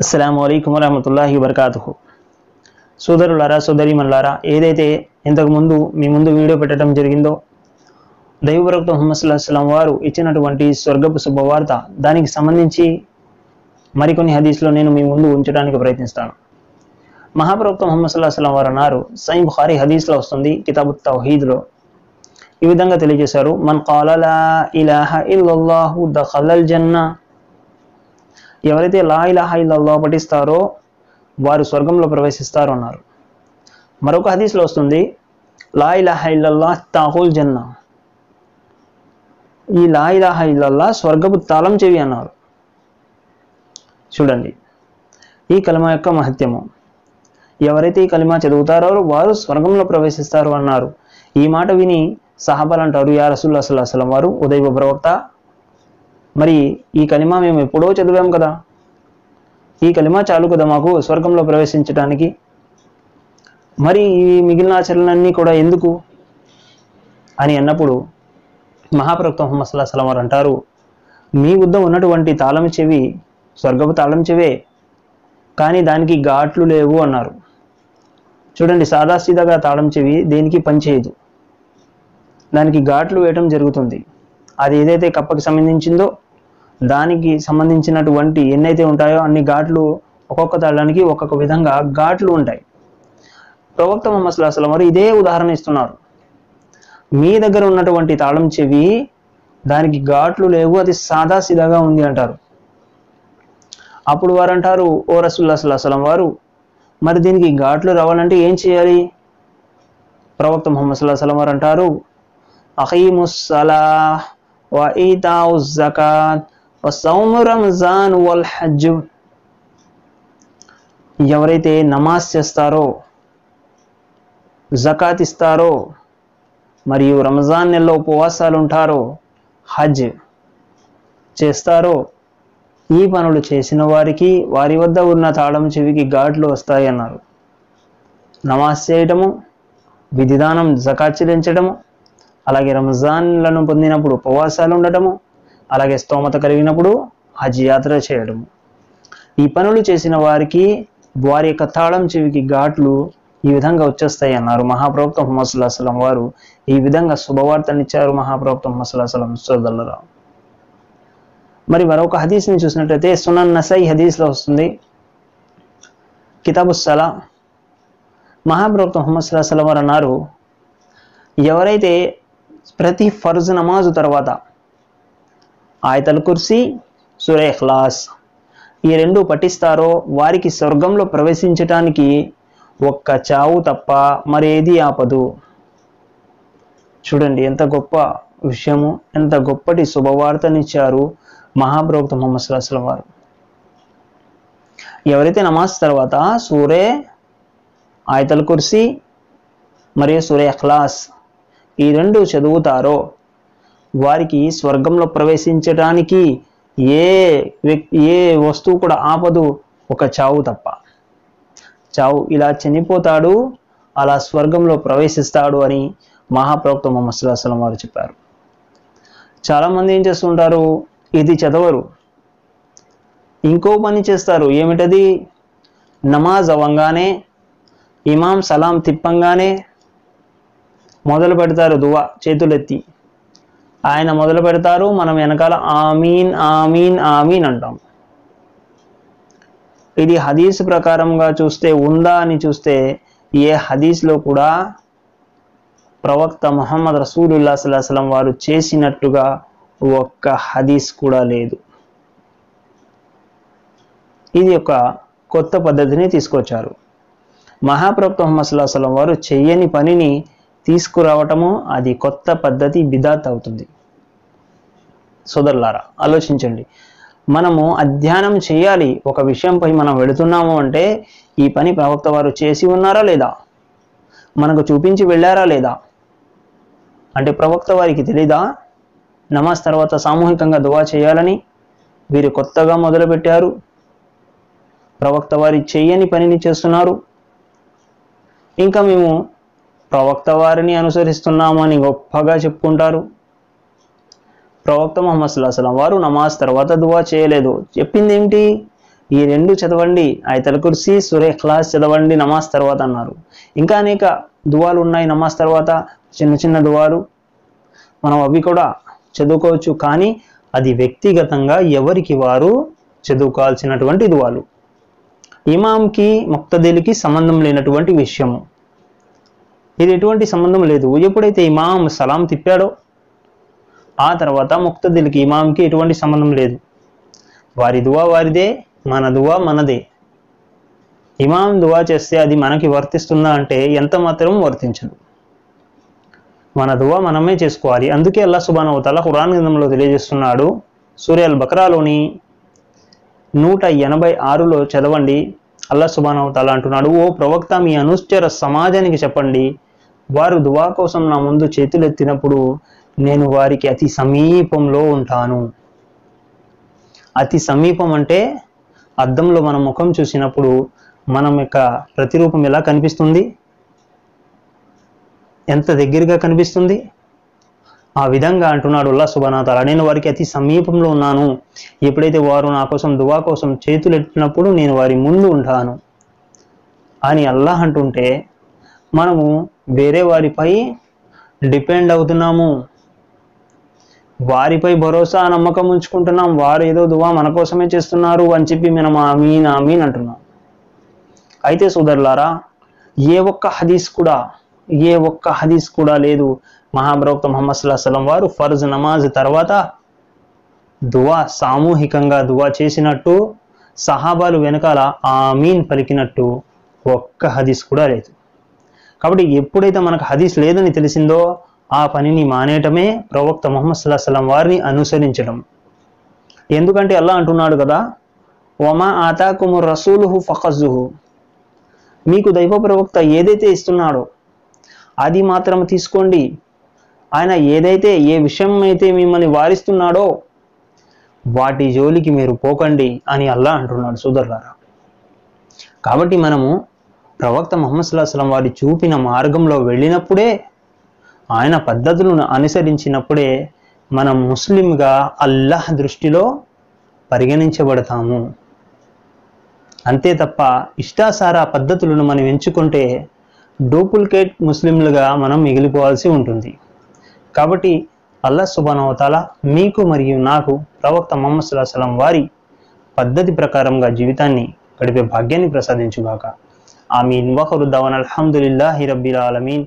అస్సలం అయికం వరహమతుల్లాహి వబర్కాతుహు. సోదరులారా సోదరిమల్లారా ఏదైతే ఇంతకుముందు మీ ముందు వీడియో పెట్టడం జరిగిందో దైవప్రవక్త ముహమ్మద్ సుల్లాహస్లాం వారు ఇచ్చినటువంటి స్వర్గపు శుభవార్త దానికి సంబంధించి మరికొన్ని హదీస్లో నేను మీ ముందు ఉంచడానికి ప్రయత్నిస్తాను. మహాప్రవక్త ముహమ్మద్ సుల్లాహస్లాం వారు అన్నారు సై బుఖారీ హదీస్లో వస్తుంది కితాబు తౌహీద్లో. ఈ విధంగా తెలియజేశారు మన్ కాలలా ఇలాహ ఇల్లల్లాహు దఖలల్ జన్నా ఎవరైతే లా ఇలాహ ఇల్లల్లాహ్ పఠిస్తారో వారు స్వర్గంలో ప్రవేశిస్తారు అన్నారు. మరొక హదీస్లో వస్తుంది లా ఇలాహ ఇల్లల్లాహ్ తాహుల్ జన్నా. ఈ లా ఇలాహ స్వర్గపు తాళం చెవి అన్నారు. చూడండి ఈ కలమ యొక్క మహత్యము. ఎవరైతే ఈ కలిమా చదువుతారో వారు స్వర్గంలో ప్రవేశిస్తారు అన్నారు. ఈ మాట విని సహాబాలు అంటారు యా అసలు వారు ఉదయ ప్రవక్త మరి ఈ కలిమా మేము ఎప్పుడో చదివాం కదా. ఈ కలిమా చాలు కదా మాకు స్వర్గంలో ప్రవేశించడానికి మరి ఈ మిగిలిన ఆచరణలన్నీ కూడా ఎందుకు? అని అన్నప్పుడు మహాప్రవక్త ముహమ్మద్ సల్లా సలం వారు అంటారు మీ వద్ద ఉన్నటువంటి తాళం చెవి స్వర్గపు తాళం చెవే కానీ దానికి ఘాట్లు లేవు అన్నారు. చూడండి సాదాసీదాగా తాళం చెవి దేనికి పనిచేయదు దానికి ఘాట్లు వేయటం జరుగుతుంది. అది ఏదైతే కప్పకి సంబంధించిందో దానికి సంబంధించినటువంటి ఎన్నైతే ఉంటాయో అన్ని ఘాట్లు ఒక్కొక్క తాళానికి ఒక్కొక్క విధంగా ఘాట్లు ఉంటాయి. ప్రవక్త ముహమ్మద్ సల్లాహం వారు ఇదే ఉదాహరణ ఇస్తున్నారు. మీ దగ్గర ఉన్నటువంటి తాళం చెవి దానికి ఘాట్లు లేవు అది సాదాసీదాగా ఉంది అంటారు. అప్పుడు వారు అంటారు ఓ రసుల్లా సల్లాహం వారు మరి దీనికి ఘాట్లు రావాలంటే ఏం చేయాలి? ప్రవక్త ముహమ్మద్ సల్లాహం వారు అంటారు అఖీముస్సలా వ ఈతాउ జకాత్ సౌము రంజాన్ వల్ హజ్. ఎవరైతే నమాజ్ చేస్తారో జకాత్ ఇస్తారో మరియు రంజాన్ నెలలో ఉపవాసాలు ఉంటారో హజ్ చేస్తారో ఈ పనులు చేసిన వారికి వారి వద్ద ఉన్న తాళం చెవికి ఘాట్లు వస్తాయి అన్నారు నమాజ్ చేయటము విధిదానం జకాత్ చెల్లించడము అలాగే రంజాన్లను పొందినప్పుడు ఉపవాసాలు ఉండటము అలాగే స్తోమత కలిగినప్పుడు హజ్ యాత్ర చేయడం ఈ పనులు చేసిన వారికి వారి యొక్క తాళం చెవికి ఘాట్లు ఈ విధంగా వచ్చేస్తాయి అన్నారు మహాప్రవక్త ముహమ్మద్ సుల్లాహం వారు. ఈ విధంగా శుభవార్తనిచ్చారు మహాప్రవక్త ముహమ్మద్ సుల్లాహం సోదరులరా. మరి మరొక హదీస్ని చూసినట్లయితే సునన్ నసై హదీస్లో వస్తుంది. కితాబు సలా. మహాప్రవక్త ముహమ్మద్ సుల్లాహం వారు అన్నారు ఎవరైతే ప్రతి ఫర్జ్ నమాజు తర్వాత ఆయతల్ కుర్సీ సురే ఇఖ్లాస్. ఈ రెండు పఠిస్తారో వారికి స్వర్గంలో ప్రవేశించటానికి ఒక్క చావు తప్ప మరేది ఆపదు. చూడండి ఎంత గొప్ప విషయము ఎంత గొప్పటి శుభవార్తనిచ్చారు మహాప్రవక్త మొహమ్మద్ సుల్లాహం వారు ఎవరైతే నమాజ్ తర్వాత సూరే ఆయతల్ కుర్సీ మరియు సూరే అఖ్లాస్ ఈ రెండు చదువుతారో వారికి స్వర్గంలో ప్రవేశించడానికి ఏ వ్యక్తి ఏ వస్తువు కూడా ఆపదు. ఒక చావు తప్ప. చావు ఇలా చనిపోతాడు అలా స్వర్గంలో ప్రవేశిస్తాడు అని మహాప్రవక్త మొహమ్మద్ సుల్లాహం వారు చెప్పారు. చాలామంది ఏం చేస్తుంటారు? ఇది చదవరు. ఇంకో పని చేస్తారు. ఏమిటది? నమాజ్ అవ్వంగానే ఇమాం సలాం తిప్పంగానే మొదలు పెడతారు దువా చేతులెత్తి. ఆయన మొదలు పెడతారు మనం వెనకాల ఆమీన్ ఆమీన్ ఆమీన్ అంటాం. ఇది హదీస్ ప్రకారంగా చూస్తే ఉందా అని చూస్తే ఏ హదీస్లో కూడా ప్రవక్త మొహమ్మద్ రసూలుల్లా సల్లాహం వారు చేసినట్టుగా ఒక్క హదీస్ కూడా లేదు. ఇది ఒక కొత్త పద్ధతిని తీసుకొచ్చారు. మహాప్రవక్త మొహమ్మద్ సుల్లాహం వారు చెయ్యని పనిని తీసుకురావటము అది కొత్త పద్ధతి బిదాత్ అవుతుంది. సోదరులారా ఆలోచించండి. మనము అధ్యయనం చేయాలి. ఒక విషయంపై మనం వెళుతున్నాము అంటే ఈ పని ప్రవక్త వారు చేసి ఉన్నారా లేదా? మనకు చూపించి వెళ్ళారా లేదా? అంటే ప్రవక్త వారికి తెలీదా? నమాజ్ తర్వాత సామూహికంగా దువా చేయాలని వీరు కొత్తగా మొదలుపెట్టారు. ప్రవక్త వారి చేయని పనిని చేస్తున్నారు. ఇంకా మేము ప్రవక్త వారిని అనుసరిస్తున్నామని గొప్పగా చెప్పుకుంటారు. ప్రవక్త మొహమ్మద్ సల్లాహం వారు నమాజ్ తర్వాత దువా చేయలేదు. చెప్పింది ఏమిటి ఈ రెండు చదవండి ఆయతల కుర్సీ సురే క్లాస్ చదవండి నమాజ్ తర్వాత అన్నారు. ఇంకా అనేక దువాలు ఉన్నాయి నమాజ్ తర్వాత చిన్న చిన్న దువాలు. మనం అవి కూడా చదువుకోవచ్చు కానీ అది వ్యక్తిగతంగా ఎవరికి వారు చదువుకోవాల్సినటువంటి దువాలు. ఇమాంకి ముక్తదీలకి సంబంధం లేనటువంటి విషయము. ఇది ఎటువంటి సంబంధం లేదు. ఎప్పుడైతే ఇమాం సలాం తిప్పాడో ఆ తర్వాత ముక్తదిలకి ఇమాంకి ఎటువంటి సంబంధం లేదు. వారి దువా వారిదే మన దువా మనదే. ఇమాం దువా చేస్తే అది మనకి వర్తిస్తుందా అంటే ఎంత మాత్రం వర్తించదు. మన దువా మనమే చేసుకోవాలి. అందుకే అల్లా సుబాన్ అవతల ఖురాన్ గ్రంథంలో తెలియజేస్తున్నాడు. సూర్యల్ బక్రాలోని నూట ఎనభై ఆరులో చదవండి. అల్లా సుబాన్ అవతల అంటున్నాడు ఓ ప్రవక్త మీ అనుశ్చర సమాజానికి చెప్పండి. వారు దువా కోసం నా ముందు చేతులెత్తినప్పుడు నేను వారికి అతి సమీపంలో ఉంటాను. అతి సమీపం అంటే అద్దంలో మన ముఖం చూసినప్పుడు మనం యొక్క ప్రతిరూపం ఎలా కనిపిస్తుంది? ఎంత దగ్గరగా కనిపిస్తుంది? ఆ విధంగా అంటున్నాడు ఉల్లా సుబానాతాల నేను వారికి అతి సమీపంలో ఉన్నాను. ఎప్పుడైతే వారు నా కోసం దువా కోసం చేతులు ఎట్టినప్పుడు నేను వారి ముందు ఉంటాను. అని అల్లాహ్ అంటుంటే మనము వేరే వారిపై డిపెండ్ అవుతున్నాము. వారిపై భరోసా నమ్మకం ఉంచుకుంటున్నాం. వారు ఏదో దువా మన కోసమే చేస్తున్నారు అని చెప్పి మనం ఆమీన్ ఆమీన్ అంటున్నాం. అయితే సోదరులారా ఏ ఒక్క హదీస్ కూడా ఏ ఒక్క హదీస్ కూడా లేదు. మహాప్రవక్త ముహమ్మద్ సలం వారు ఫర్జ్ నమాజ్ తర్వాత దువా సామూహికంగా దువా చేసినట్టు సహాబాలు వెనకాల ఆమీన్ పలికినట్టు ఒక్క హదీస్ కూడా లేదు. కాబట్టి ఎప్పుడైతే మనకు హదీస్ లేదని తెలిసిందో ఆ పనిని మానేయటమే ప్రవక్త ముహమ్మద్ సల్లాహం వారిని అనుసరించడం. ఎందుకంటే అల్లా అంటున్నాడు కదా ఒమా ఆతాకుము రసూలుహు ఫకజుహు మీకు దైవ ప్రవక్త ఏదైతే ఇస్తున్నాడో అది మాత్రం తీసుకోండి. ఆయన ఏదైతే ఏ విషయం అయితే మిమ్మల్ని వారిస్తున్నాడో వాటి జోలికి మీరు పోకండి అని అల్లా అంటున్నాడు సోదరులారా. కాబట్టి మనము ప్రవక్త ముహమ్మద్ సుల్లాహం వారి చూపిన మార్గంలో వెళ్ళినప్పుడే ఆయన పద్ధతులను అనుసరించినప్పుడే మనం ముస్లింగా అల్లాహ్ దృష్టిలో పరిగణించబడతాము. అంతే తప్ప ఇష్టాసార పద్ధతులను మనం ఎంచుకుంటే డూప్లికేట్ ముస్లింలుగా మనం మిగిలిపోవాల్సి ఉంటుంది. కాబట్టి అల్లా సుబానవతాల మీకు మరియు నాకు ప్రవక్త మొహమ్మద్ సుల్లాహం వారి పద్ధతి ప్రకారంగా జీవితాన్ని గడిపే భాగ్యాన్ని ప్రసాదించుగాక. ఆమీన్. వహరుద్దవన్ అల్హమ్దుల్లాహి రబ్బిల్ ఆలమీన్.